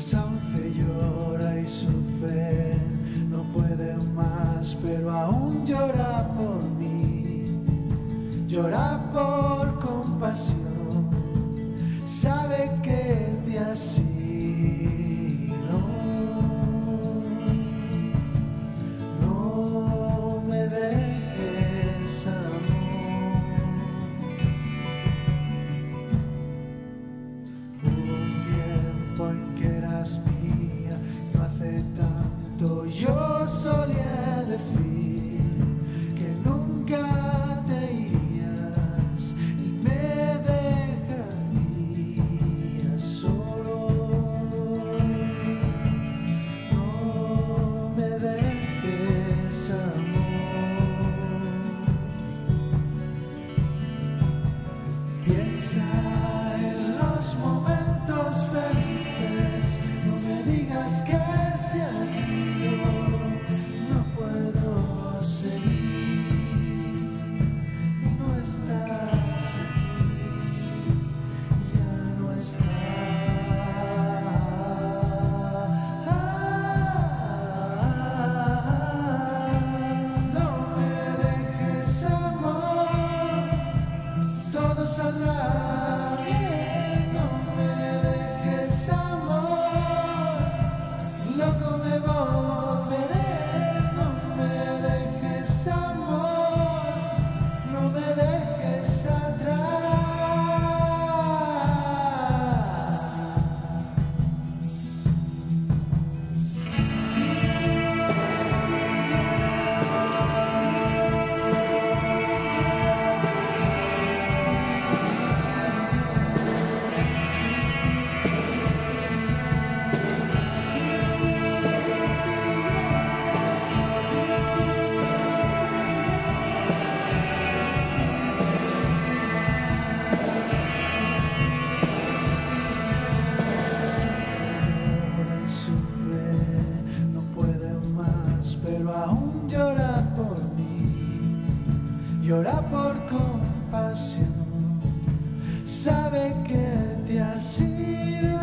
sauce llora y sufre, no puede más, pero aún llora por mí, llora por compasión, eras mía, no hace tanto yo solía decir que nunca te irías y me dejarías solo. No me dejes, amor. Piensa sky. Llora por compasión, sabe que te has ido.